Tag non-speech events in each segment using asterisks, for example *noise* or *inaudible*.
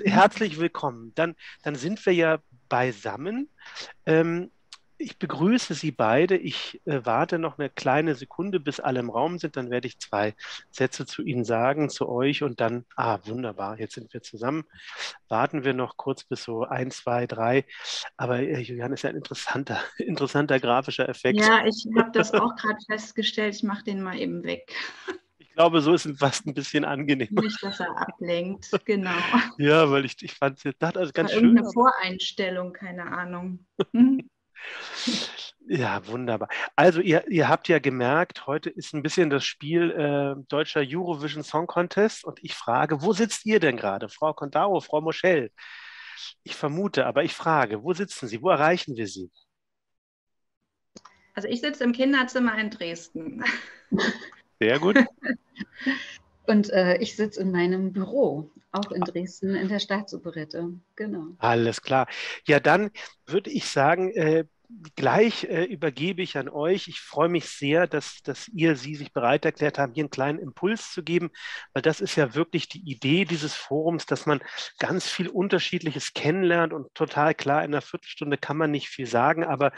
*laughs* herzlich willkommen. Dann, dann sind wir ja beisammen. Ähm, ich begrüße Sie beide. Ich äh, warte noch eine kleine Sekunde, bis alle im Raum sind. Dann werde ich zwei Sätze zu Ihnen sagen, zu euch und dann, ah, wunderbar, jetzt sind wir zusammen. Warten wir noch kurz bis so ein, zwei, drei. Aber äh, Julian ist ja ein interessanter, *laughs* interessanter grafischer Effekt. Ja, ich habe das auch gerade festgestellt. Ich mache den mal eben weg. *laughs* Ich glaube, so ist es fast ein bisschen angenehmer. Nicht, dass er ablenkt, *laughs* genau. Ja, weil ich, ich fand es also ganz schön. Irgendeine Voreinstellung, keine Ahnung. *laughs* Ja, wunderbar. Also ihr, ihr habt ja gemerkt, heute ist ein bisschen das Spiel äh, Deutscher Eurovision Song Contest und ich frage, wo sitzt ihr denn gerade? Frau Contao, Frau Moschel? Ich vermute, aber ich frage, wo sitzen Sie? Wo erreichen wir Sie? Also ich sitze im Kinderzimmer in Dresden. *laughs* Sehr gut. *laughs* Und äh, ich sitze in meinem Büro, auch in Dresden, in der Staatsoperette. Genau. Alles klar. Ja, dann würde ich sagen, äh, gleich äh, übergebe ich an euch. Ich freue mich sehr, dass, dass ihr Sie sich bereit erklärt haben, hier einen kleinen Impuls zu geben, weil das ist ja wirklich die Idee dieses Forums, dass man ganz viel Unterschiedliches kennenlernt und total klar, in einer Viertelstunde kann man nicht viel sagen. Aber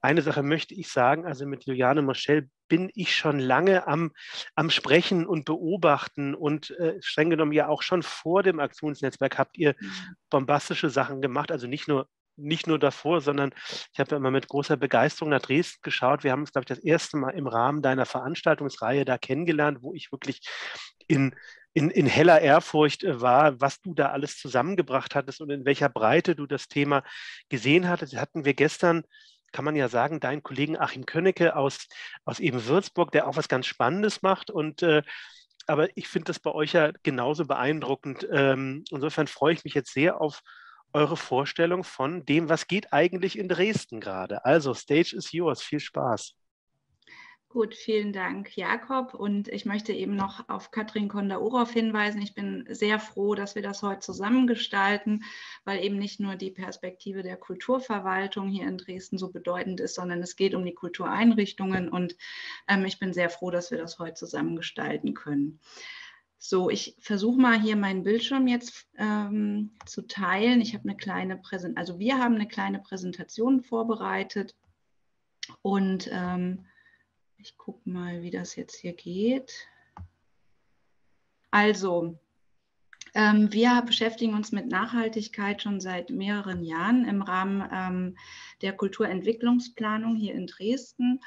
eine Sache möchte ich sagen, also mit Juliane Moschel bin ich schon lange am, am Sprechen und Beobachten und äh, streng genommen ja auch schon vor dem Aktionsnetzwerk habt ihr mhm. bombastische Sachen gemacht, also nicht nur nicht nur davor, sondern ich habe ja immer mit großer Begeisterung nach Dresden geschaut. Wir haben uns, glaube ich, das erste Mal im Rahmen deiner Veranstaltungsreihe da kennengelernt, wo ich wirklich in, in, in heller Ehrfurcht äh, war, was du da alles zusammengebracht hattest und in welcher Breite du das Thema gesehen hattest. Hatten wir gestern kann man ja sagen, deinen Kollegen Achim Könnecke aus, aus eben Würzburg, der auch was ganz Spannendes macht. Und äh, aber ich finde das bei euch ja genauso beeindruckend. Ähm, insofern freue ich mich jetzt sehr auf eure Vorstellung von dem, was geht eigentlich in Dresden gerade. Also, Stage is yours. Viel Spaß. Gut, vielen Dank, Jakob. Und ich möchte eben noch auf Katrin Konda-Urow hinweisen. Ich bin sehr froh, dass wir das heute zusammengestalten, weil eben nicht nur die Perspektive der Kulturverwaltung hier in Dresden so bedeutend ist, sondern es geht um die Kultureinrichtungen. Und ähm, ich bin sehr froh, dass wir das heute zusammengestalten können. So, ich versuche mal hier meinen Bildschirm jetzt ähm, zu teilen. Ich habe eine kleine Präsentation, also wir haben eine kleine Präsentation vorbereitet und ähm, ich gucke mal, wie das jetzt hier geht. Also, ähm, wir beschäftigen uns mit Nachhaltigkeit schon seit mehreren Jahren im Rahmen ähm, der Kulturentwicklungsplanung hier in Dresden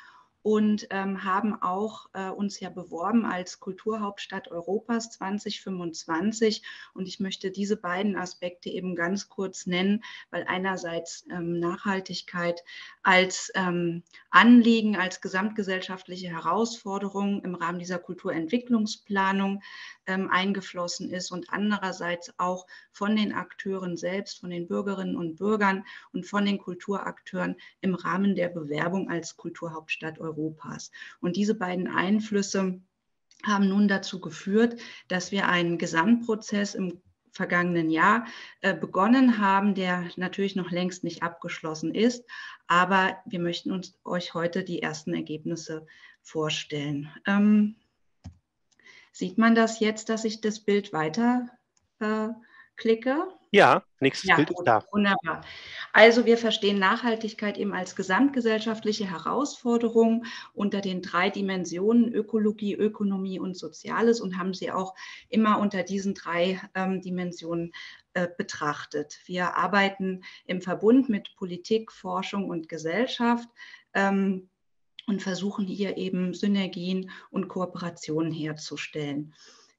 und ähm, haben auch äh, uns ja beworben als Kulturhauptstadt Europas 2025. Und ich möchte diese beiden Aspekte eben ganz kurz nennen, weil einerseits ähm, Nachhaltigkeit als ähm, Anliegen, als gesamtgesellschaftliche Herausforderung im Rahmen dieser Kulturentwicklungsplanung ähm, eingeflossen ist und andererseits auch von den Akteuren selbst, von den Bürgerinnen und Bürgern und von den Kulturakteuren im Rahmen der Bewerbung als Kulturhauptstadt Europas. Und diese beiden Einflüsse haben nun dazu geführt, dass wir einen Gesamtprozess im vergangenen Jahr äh, begonnen haben, der natürlich noch längst nicht abgeschlossen ist. Aber wir möchten uns euch heute die ersten Ergebnisse vorstellen. Ähm, Sieht man das jetzt, dass ich das Bild weiter äh, klicke? Ja, nächstes ja, Bild ist da. Wunderbar. Also wir verstehen Nachhaltigkeit eben als gesamtgesellschaftliche Herausforderung unter den drei Dimensionen Ökologie, Ökonomie und Soziales und haben sie auch immer unter diesen drei ähm, Dimensionen äh, betrachtet. Wir arbeiten im Verbund mit Politik, Forschung und Gesellschaft. Ähm, und versuchen hier eben Synergien und Kooperationen herzustellen.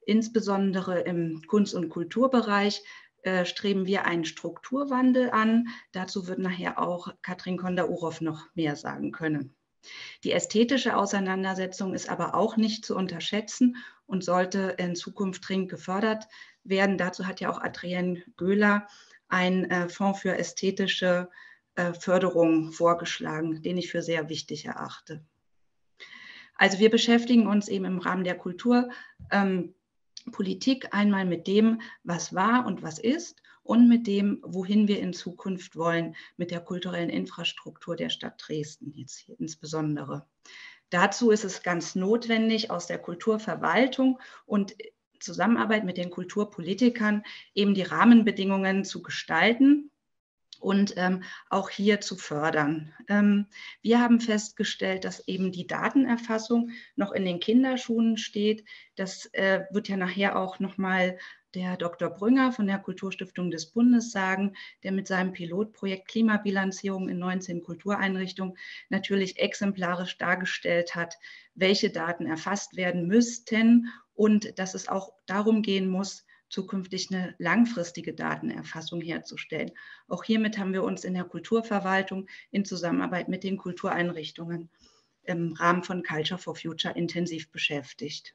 Insbesondere im Kunst- und Kulturbereich äh, streben wir einen Strukturwandel an. Dazu wird nachher auch Katrin Konda-Urow noch mehr sagen können. Die ästhetische Auseinandersetzung ist aber auch nicht zu unterschätzen und sollte in Zukunft dringend gefördert werden. Dazu hat ja auch Adrienne Göhler einen äh, Fonds für ästhetische Förderung vorgeschlagen, den ich für sehr wichtig erachte. Also wir beschäftigen uns eben im Rahmen der Kulturpolitik ähm, einmal mit dem, was war und was ist und mit dem, wohin wir in Zukunft wollen, mit der kulturellen Infrastruktur der Stadt Dresden jetzt hier insbesondere. Dazu ist es ganz notwendig, aus der Kulturverwaltung und Zusammenarbeit mit den Kulturpolitikern eben die Rahmenbedingungen zu gestalten und ähm, auch hier zu fördern. Ähm, wir haben festgestellt, dass eben die Datenerfassung noch in den Kinderschuhen steht. Das äh, wird ja nachher auch nochmal der Dr. Brünger von der Kulturstiftung des Bundes sagen, der mit seinem Pilotprojekt Klimabilanzierung in 19 Kultureinrichtungen natürlich exemplarisch dargestellt hat, welche Daten erfasst werden müssten und dass es auch darum gehen muss, zukünftig eine langfristige Datenerfassung herzustellen. Auch hiermit haben wir uns in der Kulturverwaltung in Zusammenarbeit mit den Kultureinrichtungen im Rahmen von Culture for Future intensiv beschäftigt.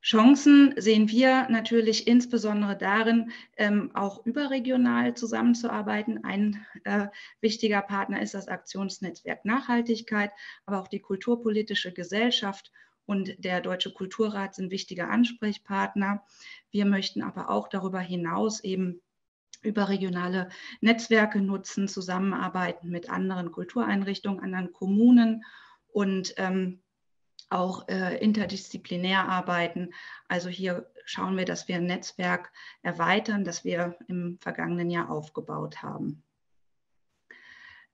Chancen sehen wir natürlich insbesondere darin, ähm, auch überregional zusammenzuarbeiten. Ein äh, wichtiger Partner ist das Aktionsnetzwerk Nachhaltigkeit, aber auch die Kulturpolitische Gesellschaft und der Deutsche Kulturrat sind wichtige Ansprechpartner. Wir möchten aber auch darüber hinaus eben überregionale Netzwerke nutzen, zusammenarbeiten mit anderen Kultureinrichtungen, anderen Kommunen und ähm, auch äh, interdisziplinär arbeiten. Also hier schauen wir, dass wir ein Netzwerk erweitern, das wir im vergangenen Jahr aufgebaut haben.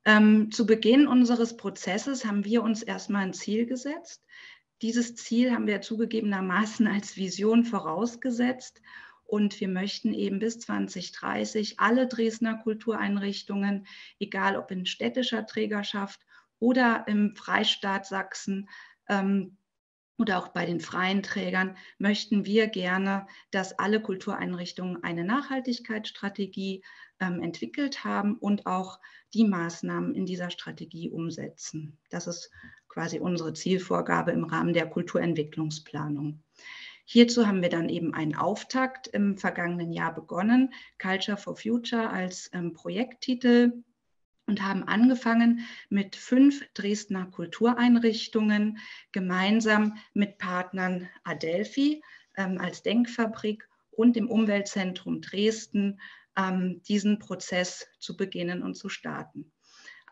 Ähm, zu Beginn unseres Prozesses haben wir uns erstmal ein Ziel gesetzt. Dieses Ziel haben wir zugegebenermaßen als Vision vorausgesetzt und wir möchten eben bis 2030 alle Dresdner Kultureinrichtungen, egal ob in städtischer Trägerschaft oder im Freistaat Sachsen, ähm, oder auch bei den freien Trägern möchten wir gerne, dass alle Kultureinrichtungen eine Nachhaltigkeitsstrategie ähm, entwickelt haben und auch die Maßnahmen in dieser Strategie umsetzen. Das ist quasi unsere Zielvorgabe im Rahmen der Kulturentwicklungsplanung. Hierzu haben wir dann eben einen Auftakt im vergangenen Jahr begonnen, Culture for Future als ähm, Projekttitel und haben angefangen mit fünf Dresdner Kultureinrichtungen gemeinsam mit Partnern Adelphi ähm, als Denkfabrik und dem Umweltzentrum Dresden ähm, diesen Prozess zu beginnen und zu starten.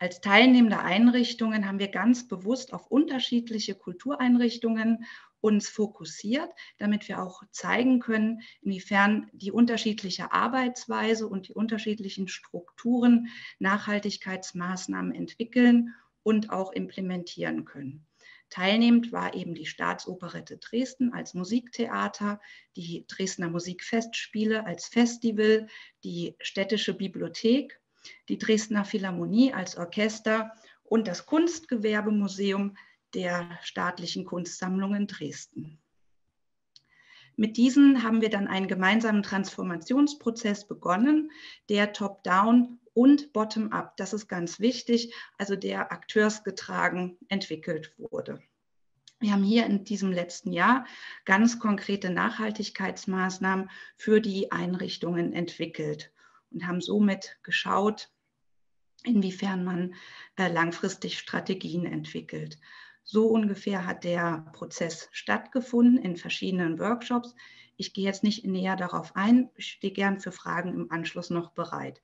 Als teilnehmende Einrichtungen haben wir ganz bewusst auf unterschiedliche Kultureinrichtungen uns fokussiert, damit wir auch zeigen können, inwiefern die unterschiedliche Arbeitsweise und die unterschiedlichen Strukturen Nachhaltigkeitsmaßnahmen entwickeln und auch implementieren können. Teilnehmend war eben die Staatsoperette Dresden als Musiktheater, die Dresdner Musikfestspiele als Festival, die städtische Bibliothek die Dresdner Philharmonie als Orchester und das Kunstgewerbemuseum der staatlichen Kunstsammlung in Dresden. Mit diesen haben wir dann einen gemeinsamen Transformationsprozess begonnen, der top-down und bottom-up, das ist ganz wichtig, also der akteursgetragen entwickelt wurde. Wir haben hier in diesem letzten Jahr ganz konkrete Nachhaltigkeitsmaßnahmen für die Einrichtungen entwickelt und haben somit geschaut, inwiefern man äh, langfristig Strategien entwickelt. So ungefähr hat der Prozess stattgefunden in verschiedenen Workshops. Ich gehe jetzt nicht näher darauf ein, ich stehe gern für Fragen im Anschluss noch bereit.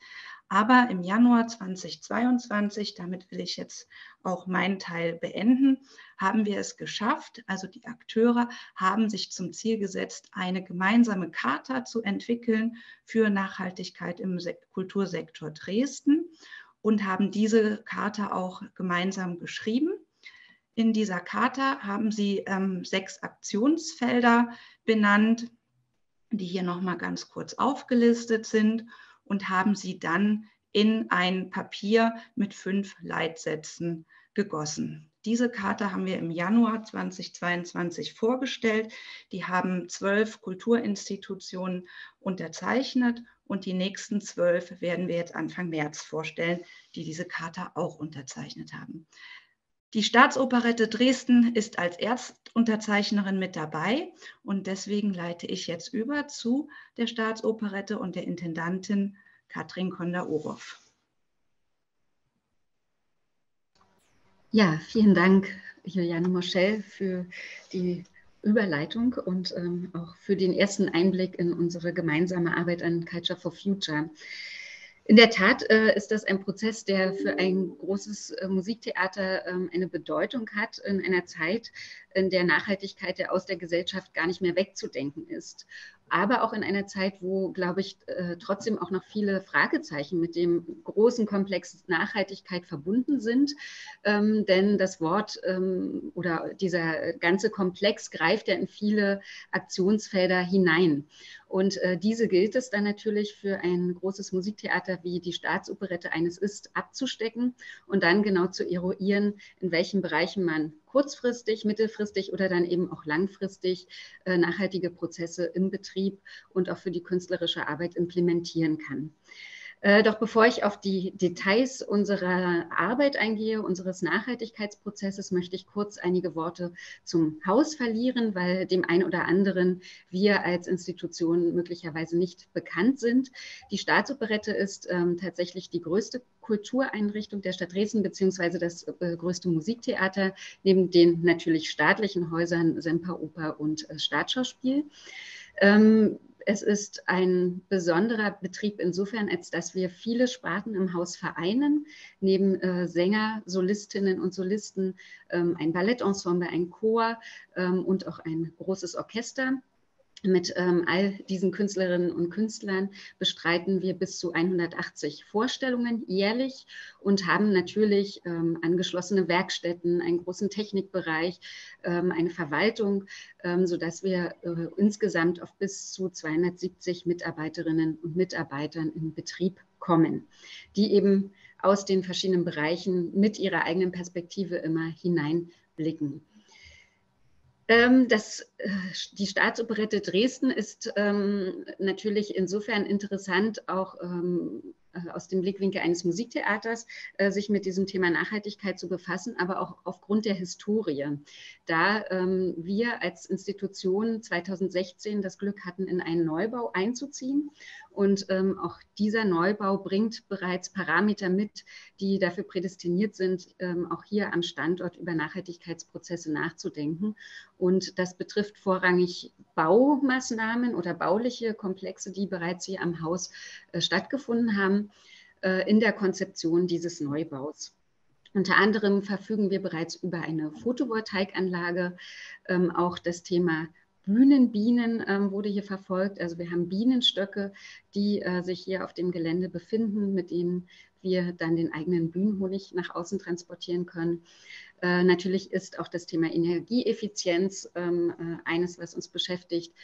Aber im Januar 2022, damit will ich jetzt auch meinen Teil beenden, haben wir es geschafft. Also die Akteure haben sich zum Ziel gesetzt, eine gemeinsame Charta zu entwickeln für Nachhaltigkeit im Kultursektor Dresden und haben diese Charta auch gemeinsam geschrieben. In dieser Charta haben sie ähm, sechs Aktionsfelder benannt, die hier nochmal ganz kurz aufgelistet sind und haben sie dann in ein Papier mit fünf Leitsätzen gegossen. Diese Karte haben wir im Januar 2022 vorgestellt. Die haben zwölf Kulturinstitutionen unterzeichnet und die nächsten zwölf werden wir jetzt Anfang März vorstellen, die diese Karte auch unterzeichnet haben. Die Staatsoperette Dresden ist als Erstunterzeichnerin mit dabei und deswegen leite ich jetzt über zu der Staatsoperette und der Intendantin Katrin Konda-Orow. Ja, vielen Dank, Juliane Moschel, für die Überleitung und ähm, auch für den ersten Einblick in unsere gemeinsame Arbeit an Culture for Future. In der Tat äh, ist das ein Prozess, der für ein großes äh, Musiktheater ähm, eine Bedeutung hat in einer Zeit, in der Nachhaltigkeit der aus der Gesellschaft gar nicht mehr wegzudenken ist aber auch in einer Zeit, wo, glaube ich, äh, trotzdem auch noch viele Fragezeichen mit dem großen Komplex Nachhaltigkeit verbunden sind. Ähm, denn das Wort ähm, oder dieser ganze Komplex greift ja in viele Aktionsfelder hinein. Und äh, diese gilt es dann natürlich für ein großes Musiktheater wie die Staatsoperette eines ist abzustecken und dann genau zu eruieren, in welchen Bereichen man kurzfristig, mittelfristig oder dann eben auch langfristig äh, nachhaltige Prozesse im Betrieb und auch für die künstlerische Arbeit implementieren kann. Äh, doch bevor ich auf die Details unserer Arbeit eingehe, unseres Nachhaltigkeitsprozesses, möchte ich kurz einige Worte zum Haus verlieren, weil dem einen oder anderen wir als Institution möglicherweise nicht bekannt sind. Die Staatsoperette ist ähm, tatsächlich die größte Kultureinrichtung der Stadt Dresden beziehungsweise das äh, größte Musiktheater neben den natürlich staatlichen Häusern Semperoper und äh, Staatsschauspiel. Ähm, es ist ein besonderer Betrieb insofern, als dass wir viele Sparten im Haus vereinen. Neben äh, Sänger, Solistinnen und Solisten ähm, ein Ballettensemble, ein Chor ähm, und auch ein großes Orchester. Mit ähm, all diesen Künstlerinnen und Künstlern bestreiten wir bis zu 180 Vorstellungen jährlich und haben natürlich ähm, angeschlossene Werkstätten, einen großen Technikbereich, ähm, eine Verwaltung, ähm, sodass wir äh, insgesamt auf bis zu 270 Mitarbeiterinnen und Mitarbeitern im Betrieb kommen, die eben aus den verschiedenen Bereichen mit ihrer eigenen Perspektive immer hineinblicken. Ähm, das, äh, die Staatsoperette Dresden ist ähm, natürlich insofern interessant, auch ähm, äh, aus dem Blickwinkel eines Musiktheaters, äh, sich mit diesem Thema Nachhaltigkeit zu befassen, aber auch aufgrund der Historie. Da ähm, wir als Institution 2016 das Glück hatten, in einen Neubau einzuziehen und ähm, auch dieser Neubau bringt bereits Parameter mit, die dafür prädestiniert sind, ähm, auch hier am Standort über Nachhaltigkeitsprozesse nachzudenken. Und das betrifft vorrangig Baumaßnahmen oder bauliche Komplexe, die bereits hier am Haus äh, stattgefunden haben äh, in der Konzeption dieses Neubaus. Unter anderem verfügen wir bereits über eine Photovoltaikanlage. Ähm, auch das Thema Bühnenbienen ähm, wurde hier verfolgt. Also wir haben Bienenstöcke, die äh, sich hier auf dem Gelände befinden, mit denen wir dann den eigenen Bühnenhonig nach außen transportieren können. Äh, natürlich ist auch das Thema Energieeffizienz ähm, äh, eines, was uns beschäftigt,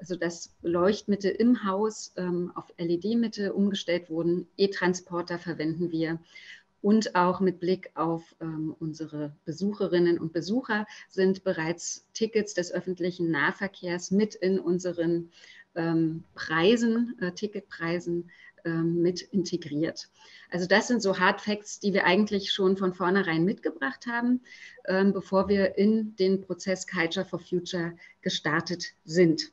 sodass Leuchtmittel im Haus ähm, auf LED-Mittel umgestellt wurden. E-Transporter verwenden wir und auch mit Blick auf ähm, unsere Besucherinnen und Besucher sind bereits Tickets des öffentlichen Nahverkehrs mit in unseren ähm, Preisen, äh, Ticketpreisen ähm, mit integriert. Also das sind so Hard Facts, die wir eigentlich schon von vornherein mitgebracht haben, ähm, bevor wir in den Prozess Culture for Future gestartet sind.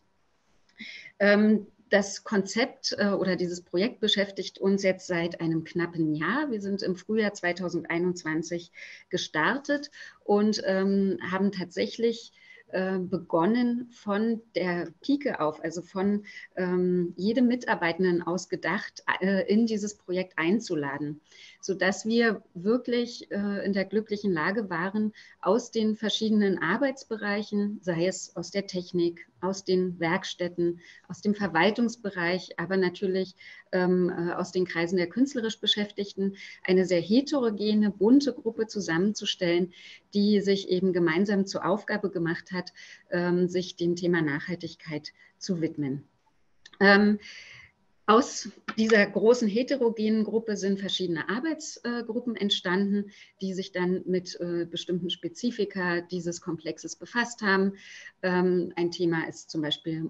Das Konzept äh, oder dieses Projekt beschäftigt uns jetzt seit einem knappen Jahr. Wir sind im Frühjahr 2021 gestartet und ähm, haben tatsächlich äh, begonnen von der Pike auf, also von ähm, jedem Mitarbeitenden ausgedacht, äh, in dieses Projekt einzuladen, sodass wir wirklich äh, in der glücklichen Lage waren, aus den verschiedenen Arbeitsbereichen, sei es aus der Technik, aus den Werkstätten, aus dem Verwaltungsbereich, aber natürlich ähm, äh, aus den Kreisen der künstlerisch Beschäftigten, eine sehr heterogene, bunte Gruppe zusammenzustellen, die sich eben gemeinsam zur Aufgabe gemacht hat, ähm, sich dem Thema Nachhaltigkeit zu widmen. Ähm, aus dieser großen heterogenen Gruppe sind verschiedene Arbeitsgruppen entstanden, die sich dann mit äh, bestimmten Spezifika dieses Komplexes befasst haben. Ähm, ein Thema ist zum Beispiel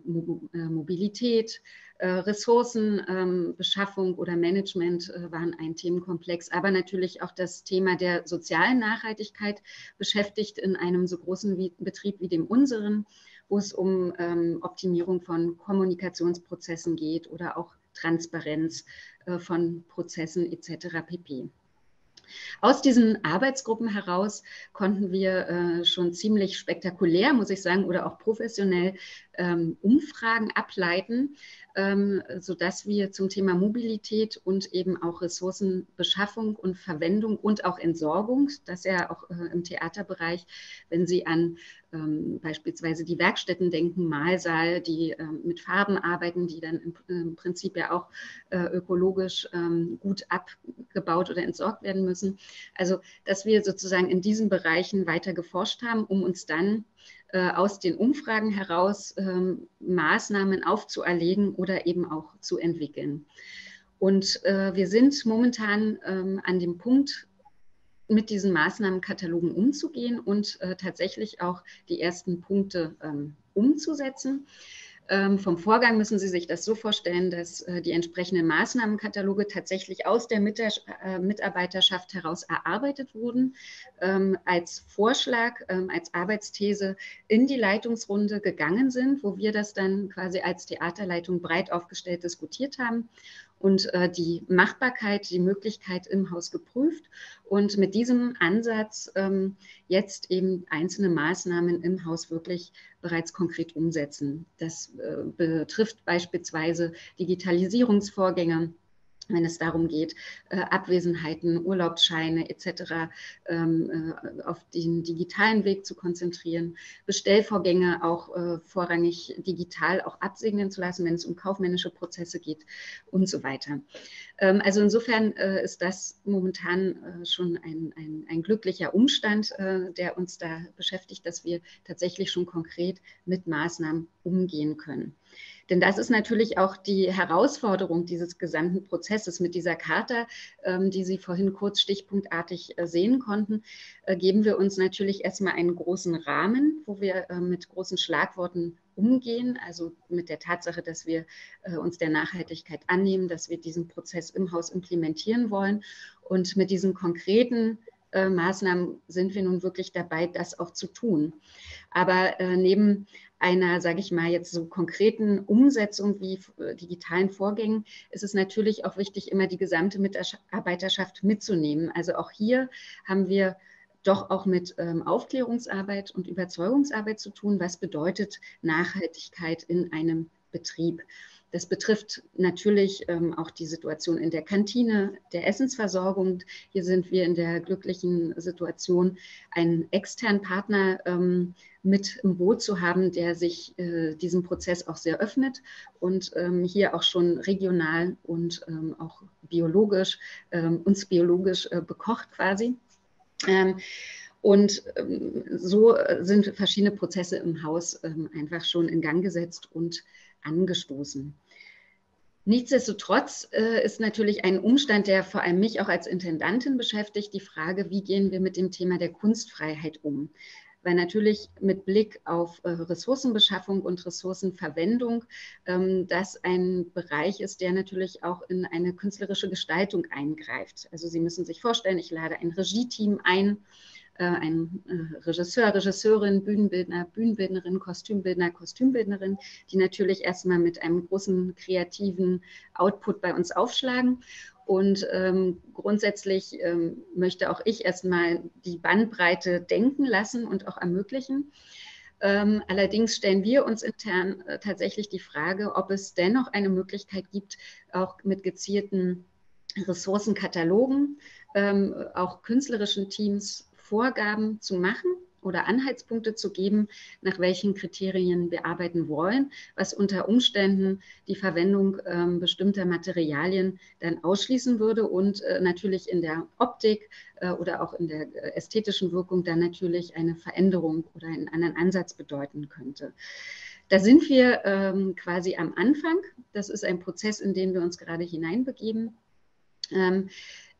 äh, Mobilität, äh, Ressourcenbeschaffung ähm, oder Management waren ein Themenkomplex, aber natürlich auch das Thema der sozialen Nachhaltigkeit beschäftigt in einem so großen Betrieb wie dem unseren wo es um ähm, Optimierung von Kommunikationsprozessen geht oder auch Transparenz äh, von Prozessen etc. pp. Aus diesen Arbeitsgruppen heraus konnten wir äh, schon ziemlich spektakulär, muss ich sagen, oder auch professionell ähm, Umfragen ableiten, ähm, sodass wir zum Thema Mobilität und eben auch Ressourcenbeschaffung und Verwendung und auch Entsorgung, das ja auch äh, im Theaterbereich, wenn Sie an ähm, beispielsweise die Werkstätten denken, Malsaal, die ähm, mit Farben arbeiten, die dann im, im Prinzip ja auch äh, ökologisch ähm, gut abgebaut oder entsorgt werden müssen. Also, dass wir sozusagen in diesen Bereichen weiter geforscht haben, um uns dann äh, aus den Umfragen heraus ähm, Maßnahmen aufzuerlegen oder eben auch zu entwickeln. Und äh, wir sind momentan ähm, an dem Punkt, mit diesen Maßnahmenkatalogen umzugehen und äh, tatsächlich auch die ersten Punkte ähm, umzusetzen. Ähm, vom Vorgang müssen Sie sich das so vorstellen, dass äh, die entsprechenden Maßnahmenkataloge tatsächlich aus der äh, Mitarbeiterschaft heraus erarbeitet wurden, ähm, als Vorschlag, ähm, als Arbeitsthese in die Leitungsrunde gegangen sind, wo wir das dann quasi als Theaterleitung breit aufgestellt diskutiert haben und äh, die Machbarkeit, die Möglichkeit im Haus geprüft und mit diesem Ansatz ähm, jetzt eben einzelne Maßnahmen im Haus wirklich bereits konkret umsetzen. Das äh, betrifft beispielsweise Digitalisierungsvorgänge wenn es darum geht, äh, Abwesenheiten, Urlaubsscheine etc. Ähm, äh, auf den digitalen Weg zu konzentrieren, Bestellvorgänge auch äh, vorrangig digital auch absegnen zu lassen, wenn es um kaufmännische Prozesse geht und so weiter. Ähm, also insofern ist das momentan schon ein, ein, ein glücklicher Umstand, der uns da beschäftigt, dass wir tatsächlich schon konkret mit Maßnahmen umgehen können. Denn das ist natürlich auch die Herausforderung dieses gesamten Prozesses mit dieser Charta, ähm, die Sie vorhin kurz stichpunktartig äh, sehen konnten, äh, geben wir uns natürlich erstmal einen großen Rahmen, wo wir äh, mit großen Schlagworten umgehen, also mit der Tatsache, dass wir uns der Nachhaltigkeit annehmen, dass wir diesen Prozess im Haus implementieren wollen. Und mit diesen konkreten Maßnahmen sind wir nun wirklich dabei, das auch zu tun. Aber neben einer, sage ich mal, jetzt so konkreten Umsetzung wie äh, digitalen Vorgängen ist es natürlich auch wichtig, immer die gesamte Mitarbeiterschaft mitzunehmen. Also auch hier haben wir doch auch mit ähm, Aufklärungsarbeit und Überzeugungsarbeit zu tun. Was bedeutet Nachhaltigkeit in einem Betrieb? Das betrifft natürlich ähm, auch die Situation in der Kantine, der Essensversorgung. Hier sind wir in der glücklichen Situation, einen externen Partner ähm, mit im Boot zu haben, der sich äh, diesem Prozess auch sehr öffnet und ähm, hier auch schon regional und ähm, auch biologisch, ähm, uns biologisch äh, bekocht quasi. Ähm, und so sind verschiedene Prozesse im Haus einfach schon in Gang gesetzt und angestoßen. Nichtsdestotrotz äh, ist natürlich ein Umstand, der vor allem mich auch als Intendantin beschäftigt, die Frage, wie gehen wir mit dem Thema der Kunstfreiheit um? Weil natürlich mit Blick auf äh, Ressourcenbeschaffung und Ressourcenverwendung ähm, das ein Bereich ist, der natürlich auch in eine künstlerische Gestaltung eingreift. Also Sie müssen sich vorstellen, ich lade ein Regie-Team ein, ein äh, Regisseur, Regisseurin, Bühnenbildner, Bühnenbildnerin, Kostümbildner, Kostümbildnerin, die natürlich erstmal mit einem großen kreativen Output bei uns aufschlagen. Und ähm, grundsätzlich ähm, möchte auch ich erstmal die Bandbreite denken lassen und auch ermöglichen. Ähm, allerdings stellen wir uns intern äh, tatsächlich die Frage, ob es dennoch eine Möglichkeit gibt, auch mit gezielten Ressourcenkatalogen, ähm, auch künstlerischen Teams Vorgaben zu machen oder Anhaltspunkte zu geben, nach welchen Kriterien wir arbeiten wollen, was unter Umständen die Verwendung äh, bestimmter Materialien dann ausschließen würde und äh, natürlich in der Optik äh, oder auch in der äh, ästhetischen Wirkung dann natürlich eine Veränderung oder einen anderen Ansatz bedeuten könnte. Da sind wir ähm, quasi am Anfang. Das ist ein Prozess, in den wir uns gerade hineinbegeben. Ähm,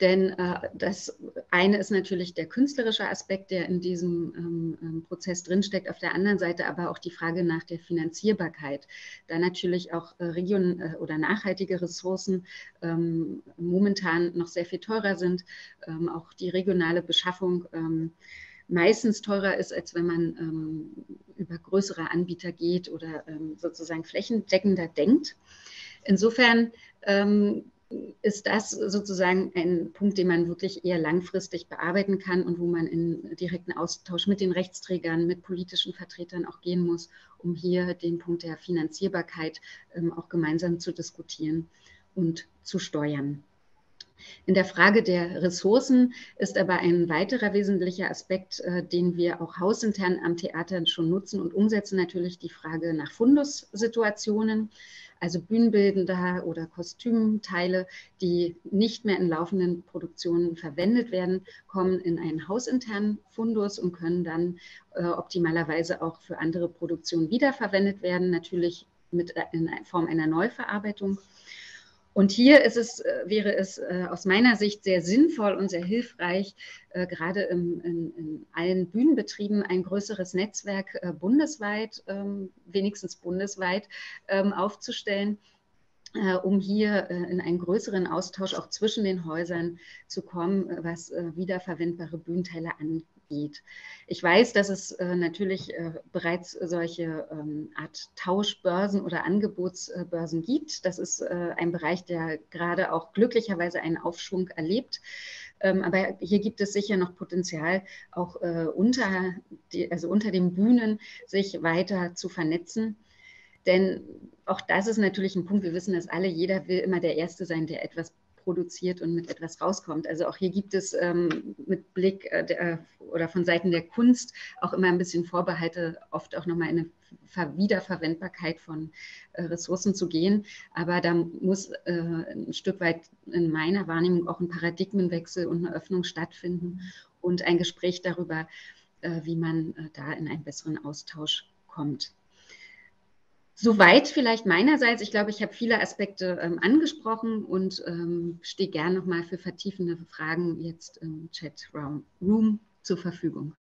denn äh, das eine ist natürlich der künstlerische Aspekt, der in diesem ähm, ähm, Prozess drinsteckt. Auf der anderen Seite aber auch die Frage nach der Finanzierbarkeit, da natürlich auch äh, Region äh, oder nachhaltige Ressourcen ähm, momentan noch sehr viel teurer sind. Ähm, auch die regionale Beschaffung ähm, meistens teurer ist, als wenn man ähm, über größere Anbieter geht oder sozusagen flächendeckender denkt. Insofern ist das sozusagen ein Punkt, den man wirklich eher langfristig bearbeiten kann und wo man in direkten Austausch mit den Rechtsträgern, mit politischen Vertretern auch gehen muss, um hier den Punkt der Finanzierbarkeit ähm, auch gemeinsam zu diskutieren und zu steuern. In der Frage der Ressourcen ist aber ein weiterer wesentlicher Aspekt, äh, den wir auch hausintern am Theater schon nutzen und umsetzen, natürlich die Frage nach Fundussituationen also Bühnenbildender oder Kostümteile, die nicht mehr in laufenden Produktionen verwendet werden, kommen in einen hausinternen Fundus und können dann äh, optimalerweise auch für andere Produktionen wiederverwendet werden, natürlich mit äh, in Form einer Neuverarbeitung. Und hier ist es, äh, wäre es äh, aus meiner Sicht sehr sinnvoll und sehr hilfreich, äh, gerade im, in, in, allen Bühnenbetrieben ein größeres Netzwerk bundesweit, ähm, wenigstens bundesweit, ähm, aufzustellen um hier in einen größeren Austausch auch zwischen den Häusern zu kommen, was wiederverwendbare Bühnenteile angeht. Ich weiß, dass es natürlich bereits solche ähm, Art Tauschbörsen oder Angebotsbörsen gibt. Das ist ein Bereich, der gerade auch glücklicherweise einen Aufschwung erlebt. Ähm, aber hier gibt es sicher noch Potenzial, auch unter, die, also unter den Bühnen sich weiter zu vernetzen denn auch das ist natürlich ein Punkt, wir wissen das alle, jeder will immer der Erste sein, der etwas produziert und mit etwas rauskommt. Also auch hier gibt es ähm, mit Blick äh, der, oder von Seiten der Kunst auch immer ein bisschen Vorbehalte, oft auch nochmal eine Wiederverwendbarkeit von äh, Ressourcen zu gehen. Aber da muss äh, ein Stück weit in meiner Wahrnehmung auch ein Paradigmenwechsel und eine Öffnung stattfinden und ein Gespräch darüber, äh, wie man äh, da in einen besseren Austausch kommt. Soweit vielleicht meinerseits. Ich glaube, ich habe viele Aspekte ähm, angesprochen und ähm, stehe gern nochmal für vertiefende Fragen jetzt im Chat Room zur Verfügung.